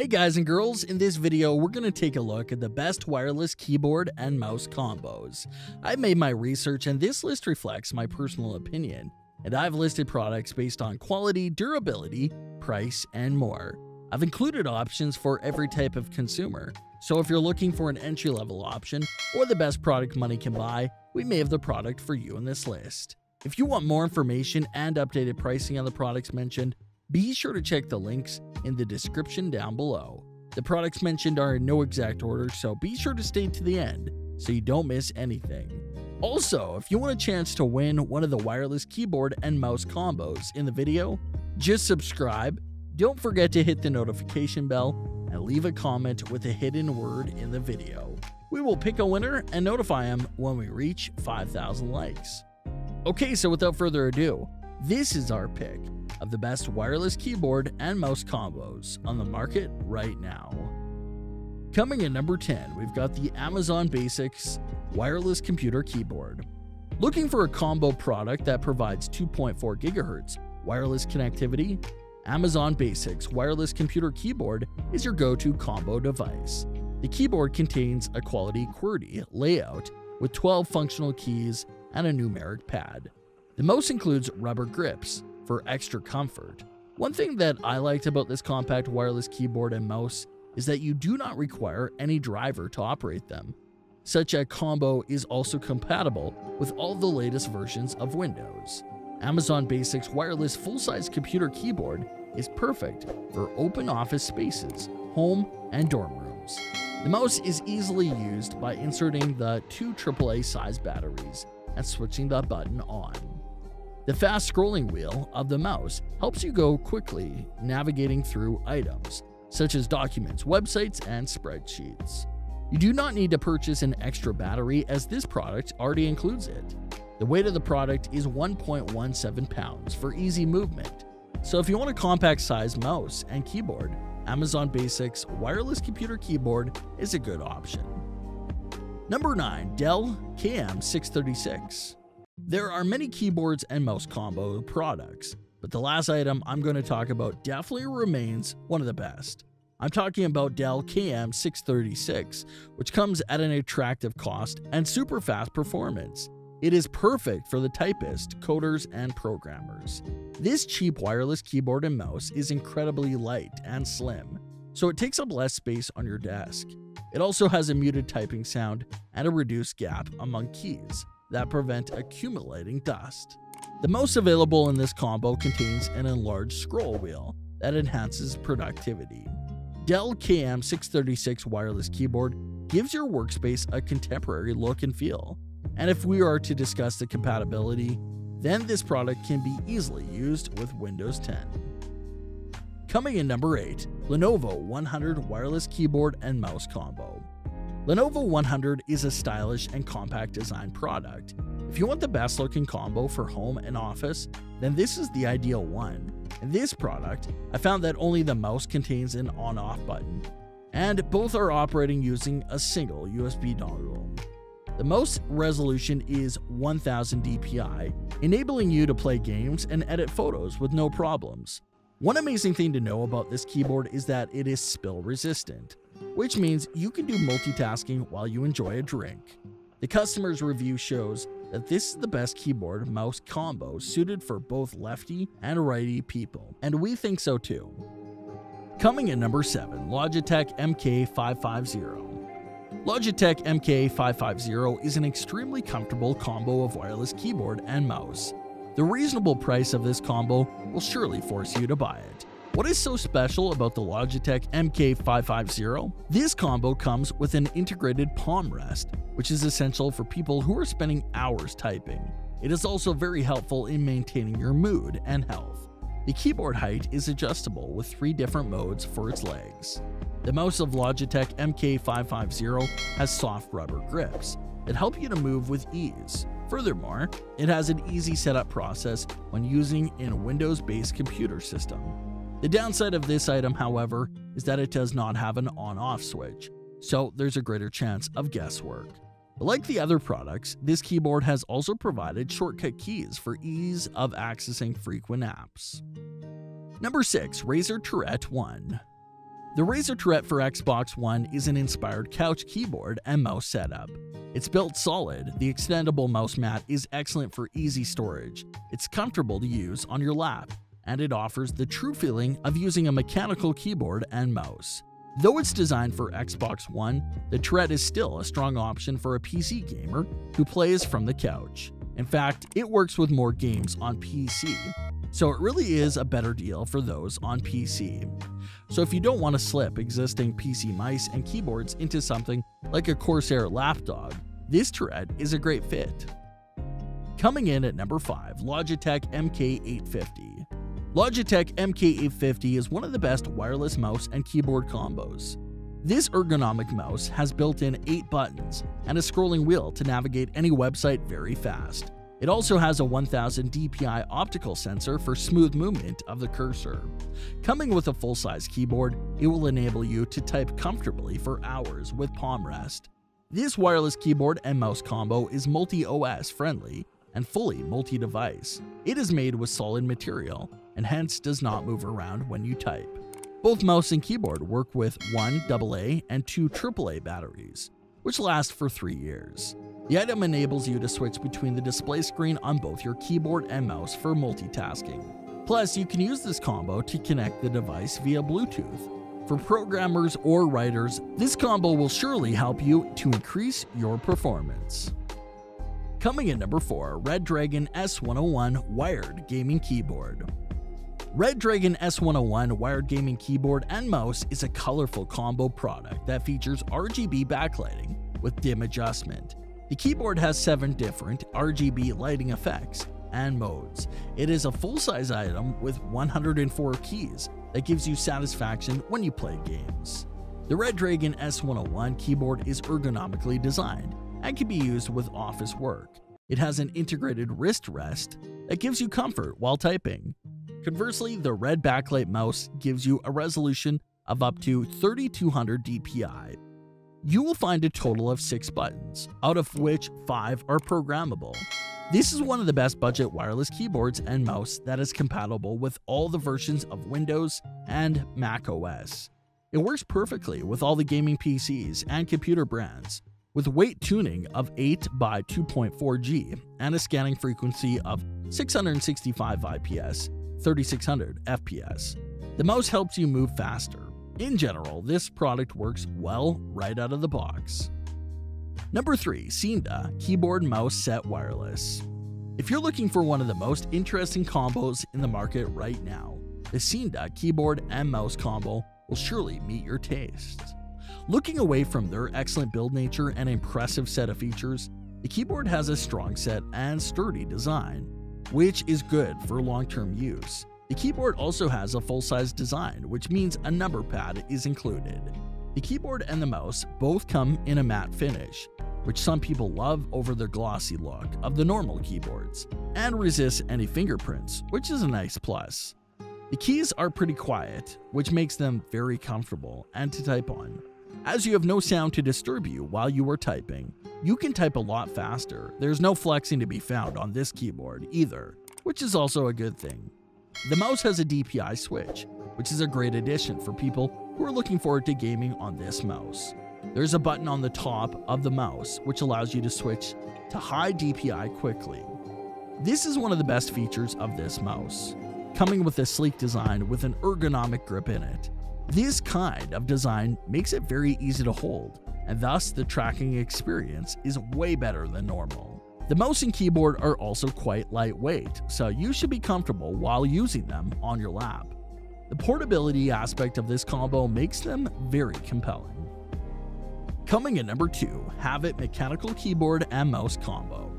Hey guys and girls, in this video we're going to take a look at the best wireless keyboard and mouse combos. I've made my research and this list reflects my personal opinion, and I've listed products based on quality, durability, price, and more. I've included options for every type of consumer, so if you're looking for an entry-level option or the best product money can buy, we may have the product for you in this list. If you want more information and updated pricing on the products mentioned, be sure to check the links in the description down below. The products mentioned are in no exact order, so be sure to stay to the end so you don't miss anything. Also, if you want a chance to win one of the wireless keyboard and mouse combos in the video, just subscribe, don't forget to hit the notification bell, and leave a comment with a hidden word in the video. We will pick a winner and notify him when we reach 5,000 likes. Okay, so without further ado, this is our pick of the best wireless keyboard and mouse combos on the market right now. Coming in number 10, we've got the Amazon Basics wireless computer keyboard. Looking for a combo product that provides 2.4 GHz wireless connectivity? Amazon Basics wireless computer keyboard is your go-to combo device. The keyboard contains a quality QWERTY layout with 12 functional keys and a numeric pad. The mouse includes rubber grips, for extra comfort. One thing that I liked about this compact wireless keyboard and mouse is that you do not require any driver to operate them. Such a combo is also compatible with all the latest versions of Windows. Amazon Basics wireless full-size computer keyboard is perfect for open office spaces, home, and dorm rooms. The mouse is easily used by inserting the two AAA size batteries and switching the button on. The fast scrolling wheel of the mouse helps you go quickly navigating through items, such as documents, websites, and spreadsheets. You do not need to purchase an extra battery as this product already includes it. The weight of the product is 1.17 pounds for easy movement. So if you want a compact size mouse and keyboard, Amazon Basics wireless computer keyboard is a good option. Number 9. Dell KM636 there are many keyboards and mouse combo products, but the last item I'm going to talk about definitely remains one of the best. I'm talking about Dell KM636, which comes at an attractive cost and super fast performance. It is perfect for the typist, coders, and programmers. This cheap wireless keyboard and mouse is incredibly light and slim, so it takes up less space on your desk. It also has a muted typing sound and a reduced gap among keys, that prevent accumulating dust. The most available in this combo contains an enlarged scroll wheel that enhances productivity. Dell KM636 wireless keyboard gives your workspace a contemporary look and feel. And if we are to discuss the compatibility, then this product can be easily used with Windows 10. Coming in number 8, Lenovo 100 wireless keyboard and mouse combo. Lenovo 100 is a stylish and compact design product. If you want the best looking combo for home and office, then this is the ideal one. In this product, I found that only the mouse contains an on-off button, and both are operating using a single USB dongle. The mouse resolution is 1000 dpi, enabling you to play games and edit photos with no problems. One amazing thing to know about this keyboard is that it is spill resistant which means you can do multitasking while you enjoy a drink. The customer's review shows that this is the best keyboard mouse combo suited for both lefty and righty people, and we think so too. Coming in number 7, Logitech MK550. Logitech MK550 is an extremely comfortable combo of wireless keyboard and mouse. The reasonable price of this combo will surely force you to buy it. What is so special about the Logitech MK550? This combo comes with an integrated palm rest, which is essential for people who are spending hours typing. It is also very helpful in maintaining your mood and health. The keyboard height is adjustable with three different modes for its legs. The mouse of Logitech MK550 has soft rubber grips that help you to move with ease. Furthermore, it has an easy setup process when using in a Windows-based computer system. The downside of this item, however, is that it does not have an on-off switch, so there's a greater chance of guesswork. Like the other products, this keyboard has also provided shortcut keys for ease of accessing frequent apps. Number 6. Razer Turret 1 The Razer Turret for Xbox One is an inspired couch keyboard and mouse setup. It's built solid, the extendable mouse mat is excellent for easy storage, it's comfortable to use on your lap, and it offers the true feeling of using a mechanical keyboard and mouse. Though it's designed for Xbox One, the Turret is still a strong option for a PC gamer who plays from the couch. In fact, it works with more games on PC, so it really is a better deal for those on PC. So if you don't want to slip existing PC mice and keyboards into something like a Corsair lapdog, this Turret is a great fit. Coming in at number 5, Logitech MK850. Logitech MK850 is one of the best wireless mouse and keyboard combos. This ergonomic mouse has built-in 8 buttons and a scrolling wheel to navigate any website very fast. It also has a 1000 dpi optical sensor for smooth movement of the cursor. Coming with a full-size keyboard, it will enable you to type comfortably for hours with palm rest. This wireless keyboard and mouse combo is multi-OS friendly and fully multi-device. It is made with solid material and hence does not move around when you type. Both mouse and keyboard work with one AA and two AAA batteries, which last for three years. The item enables you to switch between the display screen on both your keyboard and mouse for multitasking. Plus, you can use this combo to connect the device via Bluetooth. For programmers or writers, this combo will surely help you to increase your performance. Coming in number 4, Redragon S101 Wired Gaming Keyboard. Redragon S101 wired gaming keyboard and mouse is a colorful combo product that features RGB backlighting with dim adjustment. The keyboard has 7 different RGB lighting effects and modes. It is a full-size item with 104 keys that gives you satisfaction when you play games. The Redragon S101 keyboard is ergonomically designed and can be used with office work. It has an integrated wrist rest that gives you comfort while typing. Conversely, the red backlight mouse gives you a resolution of up to 3200 dpi. You will find a total of 6 buttons, out of which 5 are programmable. This is one of the best budget wireless keyboards and mouse that is compatible with all the versions of Windows and Mac OS. It works perfectly with all the gaming PCs and computer brands, with weight tuning of 8 by 2.4G and a scanning frequency of 665 IPS 3600 FPS. The mouse helps you move faster. In general, this product works well right out of the box. Number 3. Seenda Keyboard Mouse Set Wireless. If you're looking for one of the most interesting combos in the market right now, the Seenda keyboard and mouse combo will surely meet your tastes. Looking away from their excellent build nature and impressive set of features, the keyboard has a strong set and sturdy design which is good for long-term use. The keyboard also has a full-size design, which means a number pad is included. The keyboard and the mouse both come in a matte finish, which some people love over the glossy look of the normal keyboards, and resists any fingerprints, which is a nice plus. The keys are pretty quiet, which makes them very comfortable and to type on. As you have no sound to disturb you while you are typing, you can type a lot faster. There's no flexing to be found on this keyboard either, which is also a good thing. The mouse has a DPI switch, which is a great addition for people who are looking forward to gaming on this mouse. There's a button on the top of the mouse which allows you to switch to high DPI quickly. This is one of the best features of this mouse, coming with a sleek design with an ergonomic grip in it. This kind of design makes it very easy to hold, and thus the tracking experience is way better than normal. The mouse and keyboard are also quite lightweight, so you should be comfortable while using them on your lap. The portability aspect of this combo makes them very compelling. Coming in number 2, Havit Mechanical Keyboard and Mouse Combo.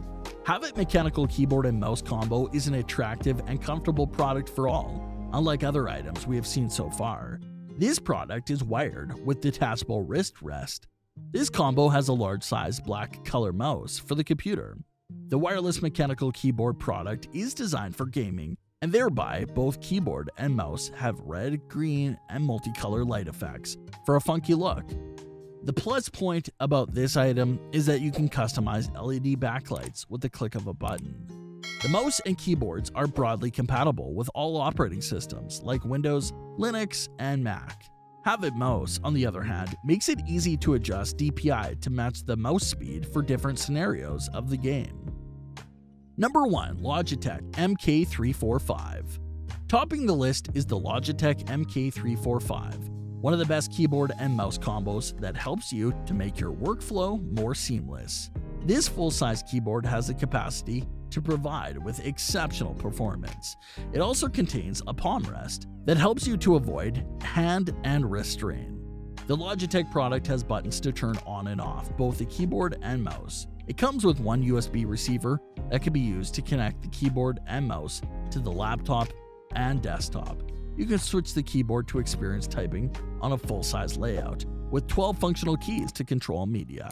Havit Mechanical Keyboard and Mouse Combo is an attractive and comfortable product for all, unlike other items we have seen so far. This product is wired with detachable wrist rest this combo has a large size black color mouse for the computer. The wireless mechanical keyboard product is designed for gaming, and thereby both keyboard and mouse have red, green, and multicolor light effects for a funky look. The plus point about this item is that you can customize LED backlights with the click of a button. The mouse and keyboards are broadly compatible with all operating systems like Windows, Linux, and Mac. Havit Mouse, on the other hand, makes it easy to adjust DPI to match the mouse speed for different scenarios of the game. Number 1 Logitech MK345 Topping the list is the Logitech MK345, one of the best keyboard and mouse combos that helps you to make your workflow more seamless. This full-size keyboard has the capacity to provide with exceptional performance. It also contains a palm rest that helps you to avoid hand and wrist strain. The Logitech product has buttons to turn on and off both the keyboard and mouse. It comes with one USB receiver that can be used to connect the keyboard and mouse to the laptop and desktop. You can switch the keyboard to experience typing on a full-size layout with 12 functional keys to control media.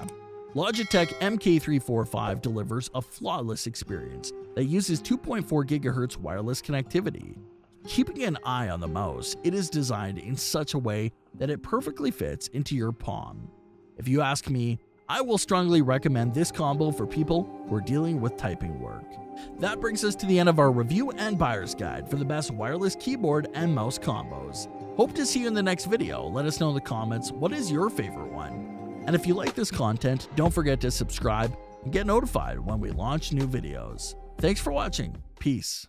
Logitech MK345 delivers a flawless experience that uses 2.4 GHz wireless connectivity. Keeping an eye on the mouse, it is designed in such a way that it perfectly fits into your palm. If you ask me, I will strongly recommend this combo for people who are dealing with typing work. That brings us to the end of our review and buyer's guide for the best wireless keyboard and mouse combos. Hope to see you in the next video. Let us know in the comments what is your favorite one. And if you like this content, don't forget to subscribe and get notified when we launch new videos. Thanks for watching. Peace.